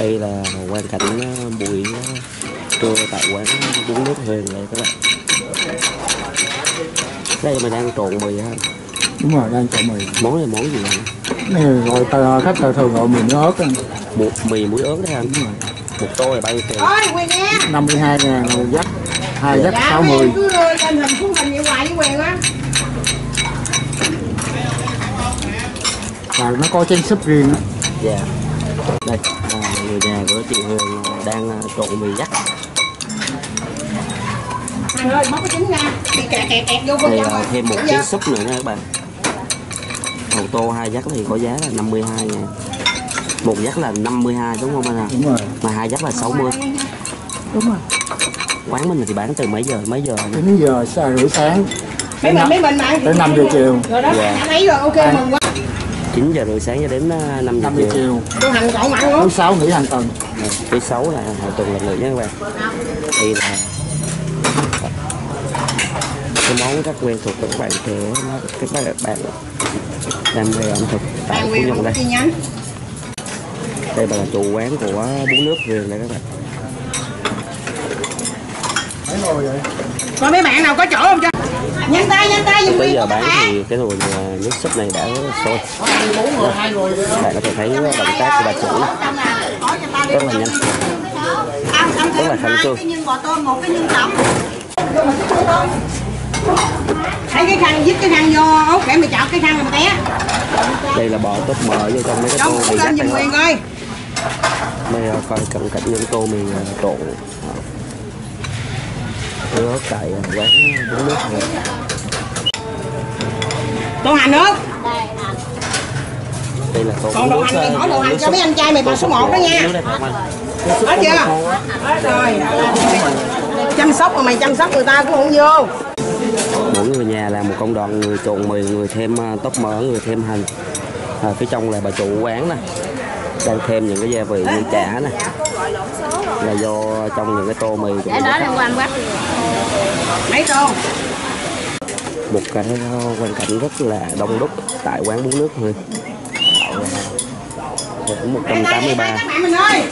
đây là quang cảnh ờ, buổi ờ, trưa tại quán bún nước huyền này các bạn. Đây mình đang trộn mì ha đúng rồi đang chọn mì. Món này món gì anh này gọi tờ khách tờ thường gọi mì nước ớt á. một mì muối ớt đấy anh đúng rồi. Một tô này bao nhiêu tiền? Quyền nha. 52 ngàn một dắt hai dắt Dạ, 60 mấy em cứ lên hình xuống hình vậy hoài với Quyền á. và nó có chén súp riêng á. Dạ. Đây. à, người nhà của chị Hương đang ờ, trộn mì dắt Anh ơi, cái. Thì kẹt kẹt kẹt vô bên đây trong là rồi. thêm một chén chưa? súp nữa nha các bạn một tô hai dắt thì có giá là 52 ngàn một dắt là 52 đúng không anh ạ đúng rồi mà hai dắt là 60 đúng rồi quán mình thì bán từ mấy giờ mấy giờ đến giờ sao rưỡi sáng Mấy mình, mấy mình ăn tới 5 giờ chiều Rồi đó, Dạ. anh thấy rồi, ok, À. mừng quá. 9 giờ rưỡi sáng cho đến ờ, 5 giờ 5 giờ chiều. Tôi hành cậu mặn luôn. thứ sáu nghỉ hàng tuần. Thứ sáu là hàng tuần lần nữa nha các bạn. Đây là cái món rất quen thuộc của các bạn trẻ các bạn bạn đam mê ẩm thực tại Nhuận không đây. Đây là chủ quán của bún nước Huyền đây các bạn. Mấy ngồi vậy Coi mấy bạn nào có chỗ không cho. Nhanh tay, nhanh tay tới Quyền giờ bán thì cái nồi ờ, nước súp này đã sôi. Ngồi bạn có thể thấy động tác của bà chủ. Này rất là nhanh. Rất là khẩn trương. cái nhân bò tôm, một cái nhân tẩm. Thấy cái khăn, dứt cái khăn vô ốc để mày chọt cái khăn mày té. đây là bò tớp mỡ vô trong mấy cái tô mì dắt giùm đây coi. Cận cảnh những tô mì ờ, trộn Đưa tại quán bún nước Huyền Tô hành nước. đây là tô Còn đồ hành mày hỏi đồ hành cho mấy anh trai mày bằng số 1 đó nha. Hết chưa? Hết rồi. Chăm sóc mà mày chăm sóc người ta cũng không vô. mỗi người nhà làm một công đoạn người trộn mì người thêm ờ, tóp mỡ người thêm hành à, phía trong là bà chủ quán nè đang thêm những cái gia vị như chả nè là do trong những cái tô mì của mình đó là quan quách Mấy tô? một cái quan cảnh rất là đông đúc tại quán bún nước thôi. Khoảng 183 Các bạn mình ơi.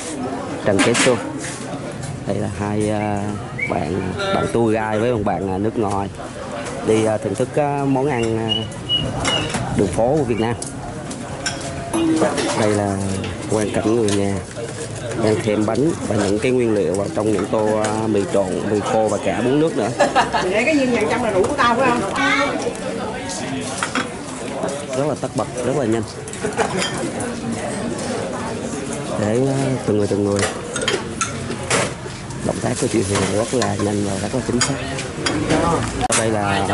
Trần Kế Xuân đây là hai à, bạn bạn tour guide với một bạn à, nước ngoài. Đi thưởng thức món ăn đường phố của Việt Nam. Đây là quan cảnh người nhà đang thêm bánh và những cái nguyên liệu vào trong những tô à, mì trộn mì khô và cả bún nước nữa. Để cái nhân vàng trong là đủ của tao phải không? rất là tất bật rất là nhanh. Để à, từng người từng người. Động tác của chị Huyền rất là nhanh và rất là chính xác. Đây là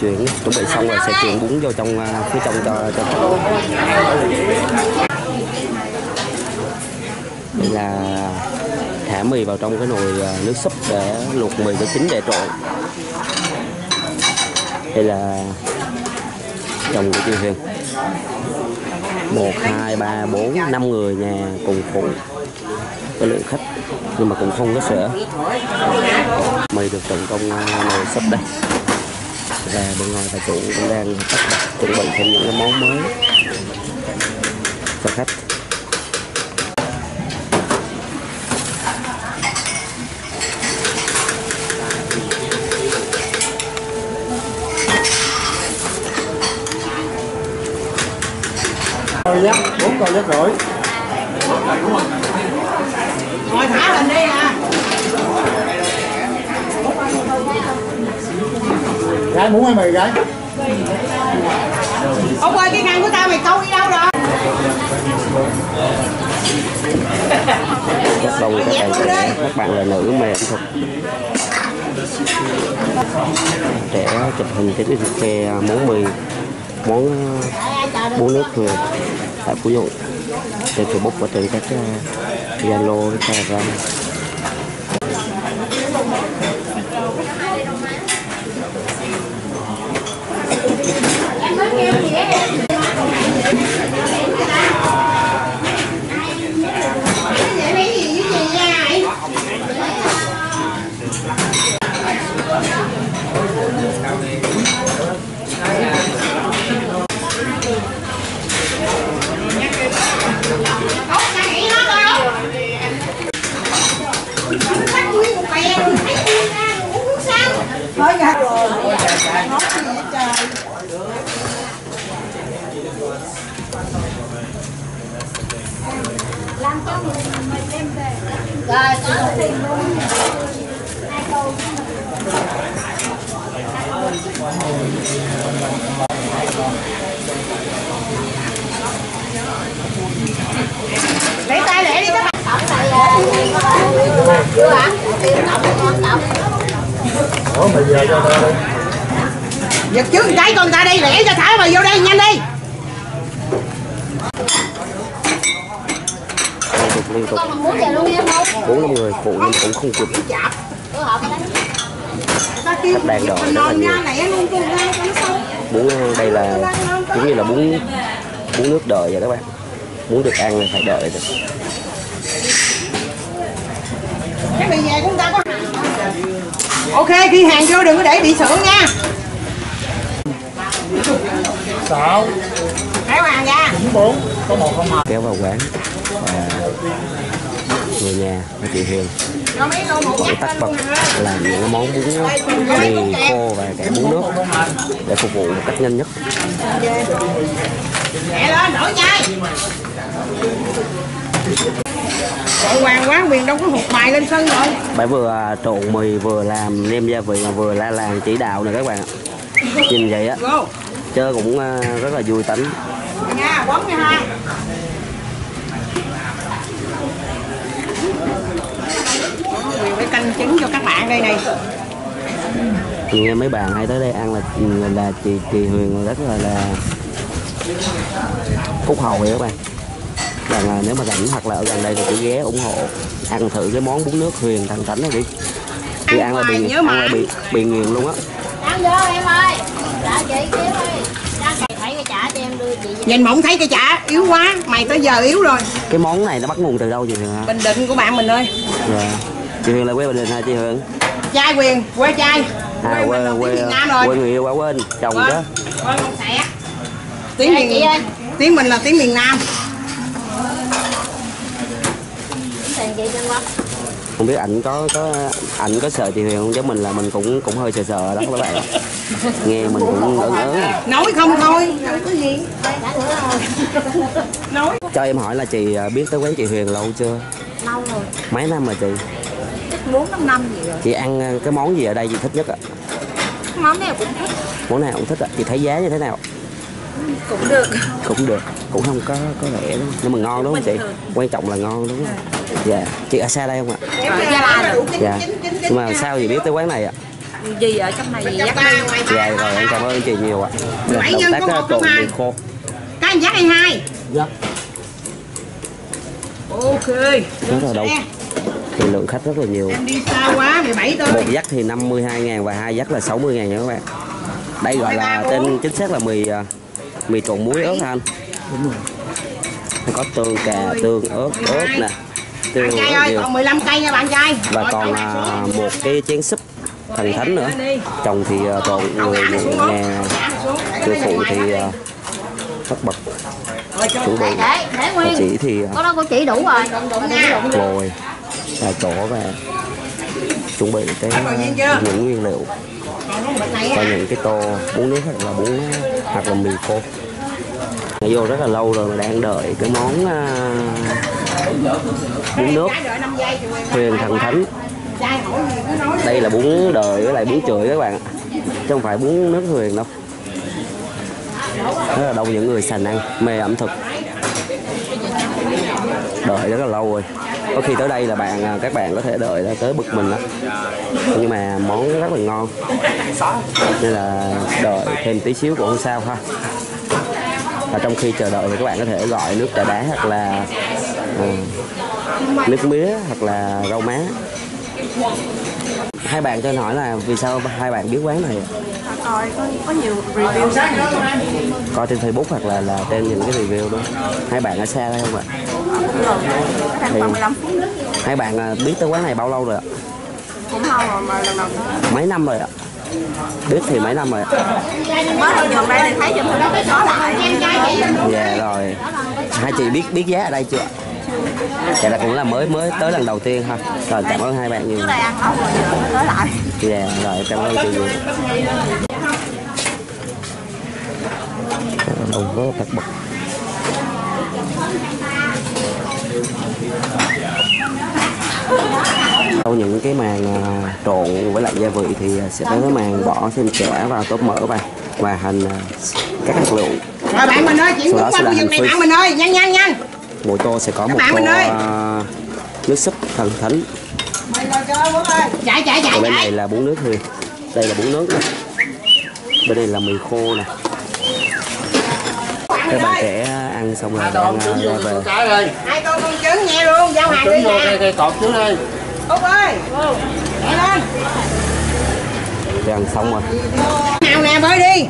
chuyển chuẩn bị xong rồi sẽ chuyển bún vô trong à, phía trong cho cho khách đây là thả mì vào trong cái nồi à, nước súp để luộc mì cho chín để trộn đây là chồng của chị Huyền. Một, hai, ba, bốn, năm người nhà cùng phụ cái lượng khách, nhưng mà cũng không có sữa. Mì được trộn trong à, nồi súp đây. Và bên ngoài bà chủ cũng đang tất bật chuẩn bị thêm những cái món mới cho khách. Bốn coi dắt rưỡi Rồi thả lên đi à. gái muốn hay mì gái. Ông ơi cái khăn của tao mày câu đi đâu rồi? rất đông các bạn trẻ các bạn là nữ mê ẩm thực trẻ chụp hình cái cái xe món mì món bún nước thường tại Phú Hội trên Facebook và từ các Zalo uh, Telegram Thank you. lấy tay lẻ đi các bạn. Tổng này chưa ạ tiêu tổng con giờ cho tao giật trước cái con ta đi lẻ cho thả mày vô đây nhanh đi. Liên tục liên tục bốn năm người phụ nhưng cũng không kịp. Đang đợi mình rất là nhiều. bún đây là giống như là bún bún nước đợi vậy các bạn. Muốn được ăn thì phải đợi được. Cái bị về chúng ta có ok khi hàng vô đừng có để bị sượng nha. Sáu, để hàng ra. Bốn, có một không kéo vào quán người nhà của chị Huyền để tắt bật làm những món bún mì khô và cả bún nước để phục vụ một cách nhanh nhất. Mẹ lên đổi chai Gọi hoàng quá quyền đâu có hụt bài lên sân rồi bà vừa trộn mì vừa làm nêm gia vị mà vừa la làng chỉ đạo nè các bạn ạ. Nhìn vậy á chơi cũng à, rất là vui tính nha quấn nha ha quyền phải canh trứng cho các bạn đây này. Nghe mấy bạn hay tới đây ăn là là, là chị chị Huyền rất là là phúc hậu vậy các bạn. Rằng là nếu mà rảnh hoặc là ở gần đây thì cứ ghé ủng hộ ăn thử cái món bún nước Huyền thần thánh này đi. Đi Ăn ăn là bị nhớ ăn là bị bị nghiền luôn á. Đang vô em ơi. Dạ chị kiếm đi Nhìn mộng thấy cái chả yếu quá Mày tới giờ yếu rồi. Cái món này nó bắt nguồn từ đâu Huyền hả? Bình định của bạn mình ơi. Dạ. Chị Huyền là quê Bình Định hả chị Huyền? Trai quyền quê trai. À mình quê là quê tiếng Việt Nam rồi. quê người yêu quá quên chồng chứ. Vâng. Vâng, con xẻ Tiếng Dạ, chị miền ơi. Tiếng mình là tiếng miền Nam. Không biết ảnh có có ảnh có sợ chị Huyền không? Chứ mình là mình cũng cũng hơi sợ sợ đó các bạn. Nghe mình cũng ớn ớn à. Nói không thôi. Không có gì. Nói. Cho em hỏi là chị à, biết tới quán chị Huyền lâu chưa? Lâu rồi. Mấy năm rồi chị chắc bốn năm năm gì rồi. Chị ăn à, cái món gì ở đây chị thích nhất ạ? Món này cũng thích. Món nào cũng thích ạ. Chị thấy giá như thế nào? Cũng được. Cũng được. Cũng không có có rẻ đúng không? nhưng mà ngon đúng không chị? Quan trọng là ngon đúng không? Dạ. Chị ở xa đây không ạ? Em Gia Lai rồi. Dạ. Nhưng mà sao chị biết tới quán này ạ? Gì ở trong này gì dắt đi dạ rồi em cảm ơn chị nhiều ạ. Dạ, Bảy động tác trộn hai. mì khô Các anh dắt hay hai. Dạ. Ok. Rất là đông thì lượng khách rất là nhiều. Em đi xa quá 17 tới một dắt thì 52 ngàn và hai dắt là 60 ngàn nha các bạn. Đây gọi là tên chính xác là mì à, mì trộn muối ớt anh? Có tương cà tương ớt ớt nè tương Trai rất ơi nhiều. còn 15 cây nha bạn trai. Và Rồi, còn à, một cái chén súp thần thánh nữa. Chồng thì à, trộn người nhà người phụ thì à, tất bật. Chuẩn bị. để để và nguyên chỉ thì à, có đó của chị đủ rồi. Có tại chỗ và chuẩn bị cái những nguyên liệu. Cho ha những cái tô bún nước hoặc là bún hoặc là mì khô. Vô rất là lâu rồi mà đang đợi cái món à, bún nước. Trái đợi 5 giây thì quyền huyền thần thánh. Đây là bún đời với lại bún chửi các bạn chứ không phải bún nước huyền đâu. Rất là đông những người sành ăn mê ẩm thực đợi rất là lâu rồi. Có khi tới đây là bạn à, các bạn có thể đợi tới bực mình đó nhưng mà món rất là ngon. Nên là đợi thêm tí xíu cũng không sao ha. Và trong khi chờ đợi thì các bạn có thể gọi nước trà đá hoặc là uh, nước mía hoặc là rau má. Hai bạn cho anh hỏi là vì sao hai bạn biết quán này? Rồi có, có nhiều review coi trên facebook hoặc là là trên những cái review đó. Hai bạn ở xa đây không ạ? Thì 15 phút hai bạn à, biết tới quán này bao lâu rồi ạ? Cũng lâu rồi mà lần đầu mấy năm rồi ạ? Biết thì mấy năm rồi ạ? Mới gần đây thì thấy trên Facebook có lại. Dạ rồi. Hai chị biết biết giá ở đây chưa ạ dạ là cũng là mới mới tới lần đầu tiên ha. Rồi cảm ơn hai bạn nhiều. Ăn lâu rồi giờ mới tới lại. Dạ rồi cảm ơn chị nhiều rất là tật bật sau những cái màn à, trộn với lại gia vị thì à, sẽ tới cái màn bỏ thêm chả vào tốp mỡ vào và hành à, các hạt lựu. Rồi bạn mình ơi chuyển qua khu hành này bạn mình ơi nhanh nhanh nhanh mỗi tô sẽ có một tô à, nước súp thần thánh. Chạy chạy chạy còn bên này chạy là bún nước thì đây là bún nước nè. Bên này là mì khô nè. Các bạn trẻ ăn xong rồi đang à, ra về. cái đây. Hai tô con trứng nghe luôn giao hàng đi nè. đây cây cọt trước đây. Út ơi. Chạy lên. Thì ăn xong rồi. Nào nè bơi đi.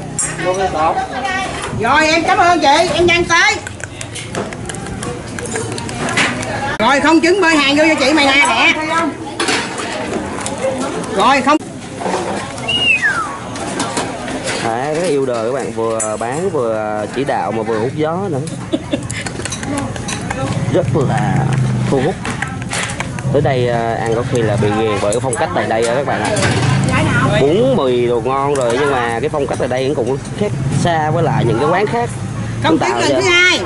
Rồi em cảm ơn chị em nhanh tới rồi không trứng bơi hàng vô cho chị mày nè nè rồi không Đấy, rất yêu đời các bạn vừa bán vừa chỉ đạo mà vừa hút gió nữa. Rất là thu hút. Tới đây à, ăn có khi là bị ghiền bởi cái phong cách tại đây á các bạn ạ. Bún mì đồ ngon rồi nhưng mà cái phong cách ở đây cũng khác xa với lại những cái quán khác. Không tạo lần thứ hai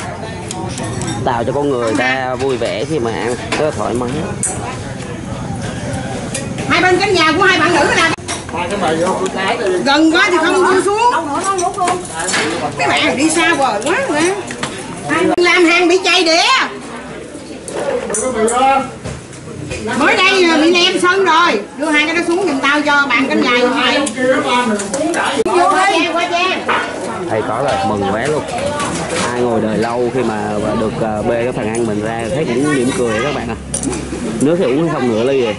tạo cho con người ta vui vẻ khi mà ăn rất là thoải mái. Hai bên cánh nhà của hai bạn nữ nè. Hai cái mày vô. Cái đi gần quá thì không buông xuống. Cái bạn đi xa bờ quá nè làm hàng bị chay đĩa. Mới đây bị nem sân rồi. Đưa hai cái đó xuống giùm tao cho bạn cánh mày đẩy vô qua trang thầy có là mừng quá luôn ai ngồi đời lâu khi mà được uh, bê cái phần ăn mình ra thấy cũng mỉm cười các bạn ạ. Nước thì uống không nửa ly rồi.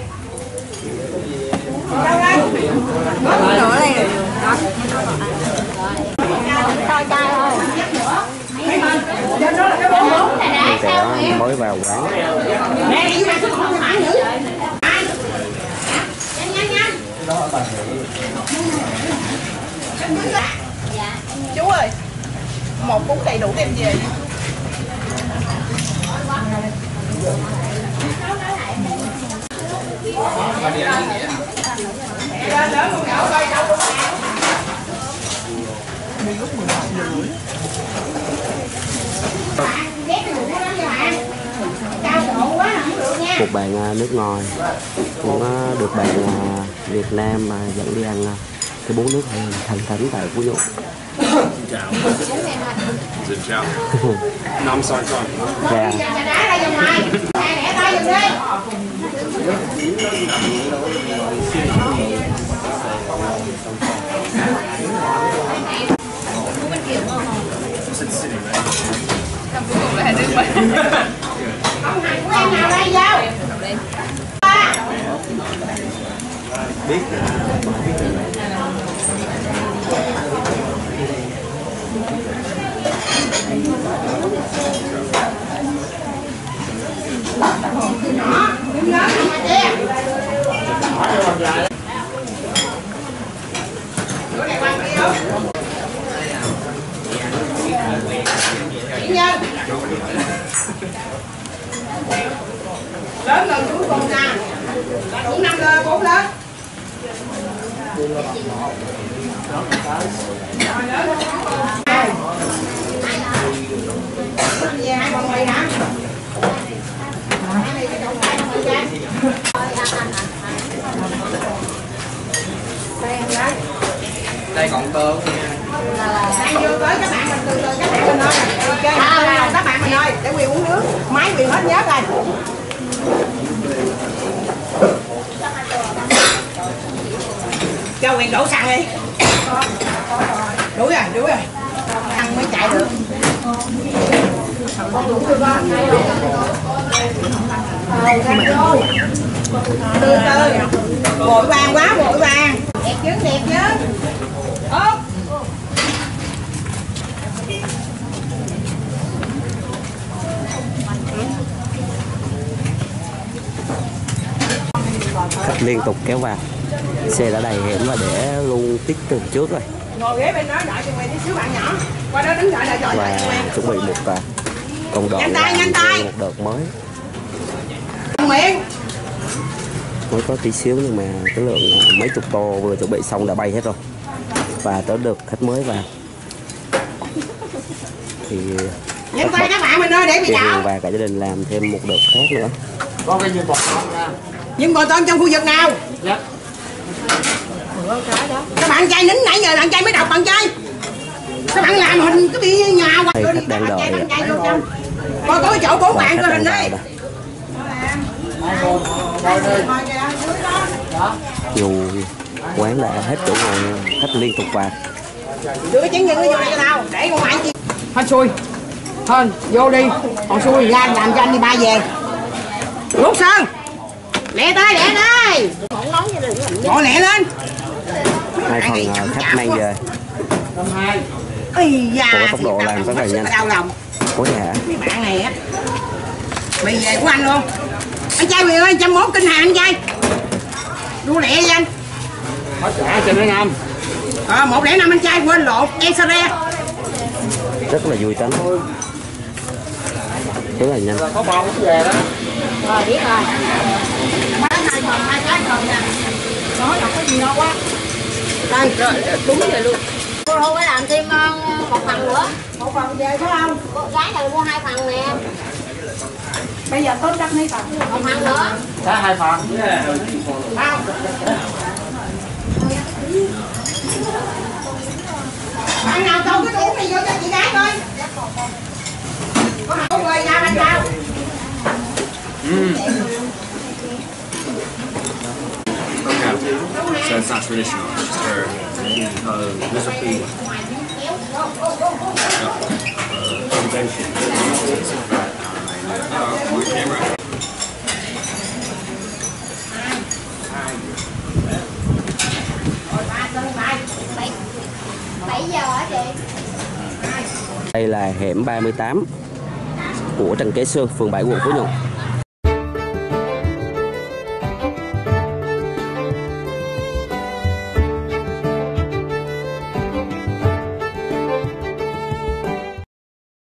Trẻ mới vào quán. Chú ơi một bún đầy đủ đem về nha. Một bạn à, nước ngoài cũng à, được bạn à, Việt Nam mà dẫn đi ăn cái bún nước heo thành thánh tại Phú Nhuận Xin chào. Đẻ tay giùm đi ông hành của em nào đây vô Ba. Đó, đứng lớn không mà che. Chỗ này quăng đi không? Chị Nhân. Lớn gần cuối cùng nè. Là đủ năm lên, bốn lớn. Rồi, lớn hơn bốn con. Về hai con mì hả? Cái này cái chỗ phải không phải trái. Đây, đấy đây còn tơ Đang vô tới các bạn mình từ từ các bạn mình ơi. Ok, các bạn mình ơi, để Quyền uống nước. Máy Quyền hết nhớ rồi. Cho Quyền đổ xăng đi. Đủ rồi, đủ rồi. Ăn mới chạy được. Từ từ. Vội vàng quá, vội vàng. Đẹp chứ, đẹp chứ. Liên tục kéo vào xe đã đầy hẻm và để luôn tiết từ trước rồi. Ngồi ghế bên đó đợi cho mày tí xíu bạn nhỏ. Qua đó đứng đợi đợi đợi và đợi chuẩn bị một à, làm nhanh tay. một đợt mới. Miệng mới có tí xíu nhưng mà cái lượng mấy chục tô vừa chuẩn bị xong đã bay hết rồi. Và tới được khách mới vào thì tất bật các bạn mình ơi để bị chị Huyền đảo và cả gia đình làm thêm một đợt khác nữa có cái gì bọt không nha? Nhưng bò tôm trong khu vực nào? Dạ. Các bạn trai nín nãy giờ bạn trai mới đọc bạn trai. Cứ bị như nhà hoặc Đây khách đang đợi coi có chỗ bố Và bạn coi hình đây đó. dù quán đã hết chỗ ngồi khách liên tục vào. Đưa chén nhân nó vô đây cho tao để con bạn chi hên xui. Hên vô đi. Còn xui ra làm cho anh đi ba về Rút sơn lẹ tới lẹ làm gọi lẹ lên. Hai phần ờ, khách mang về. Ây da, Ủa, tốc độ làm rất là nhanh. đau lòng. Có nhà mấy bạn này á. Mày về của anh luôn. Anh trai mày ơi trăm mốt kinh hàng anh trai. Đua lẹ đi anh. Hết trả cho nó năm. ờ một lẻ năm anh trai quên lộn e sare rất là vui tính rất là nhanh. Có bao cũng về đó. Rồi biết rồi. hai phần hai cái phần nè nói là có gì đâu quá đây rồi đúng rồi luôn Cô Thu phải làm thêm ờ, một phần nữa. một phần về phải không Cô gái này mua hai phần nè. bây giờ tốt đắt mấy phần Một phần nữa. Trả hai phần. không bạn nào không cái đủ này vô cho chị gái coi có hậu người nhà bạn nào Mm. Okay. So it's not traditional. It's just her uh, recipe. convention. Bảy giờ hả đây là hẻm 38 của Trần Kế Sương, phường 7 quận Phú Nhuận